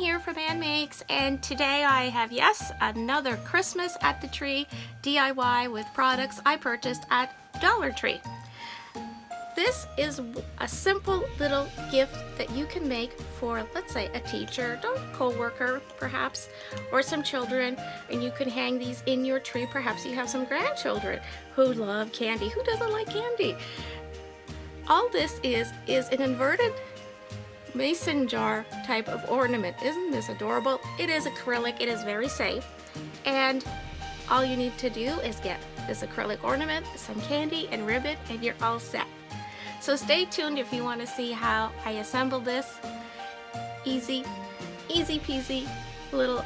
here from Ann Makes and today I have, yes, another Christmas at the Tree DIY with products I purchased at Dollar Tree. This is a simple little gift that you can make for, let's say, a teacher, a co-worker perhaps, or some children, and you can hang these in your tree. Perhaps you have some grandchildren who love candy. Who doesn't like candy? All this is, is an inverted mason jar type of ornament. Isn't this adorable? It is acrylic, it is very safe, and all you need to do is get this acrylic ornament, some candy and ribbon, and you're all set. So stay tuned if you want to see how I assemble this. Easy, easy peasy little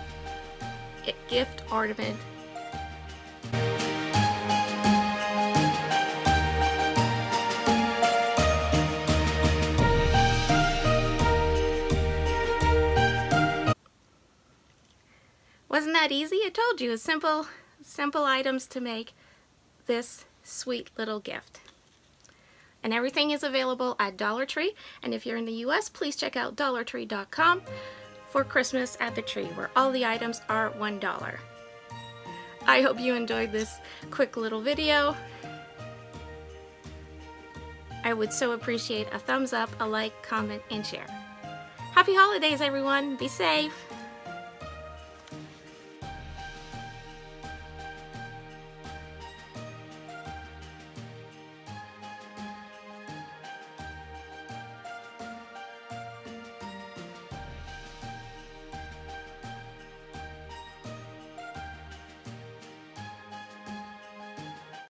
gift ornament Wasn't that easy? I told you, simple, simple items to make this sweet little gift. And everything is available at Dollar Tree. And if you're in the US, please check out dollartree.com for Christmas at the Tree, where all the items are $1. I hope you enjoyed this quick little video. I would so appreciate a thumbs up, a like, comment, and share. Happy holidays, everyone. Be safe.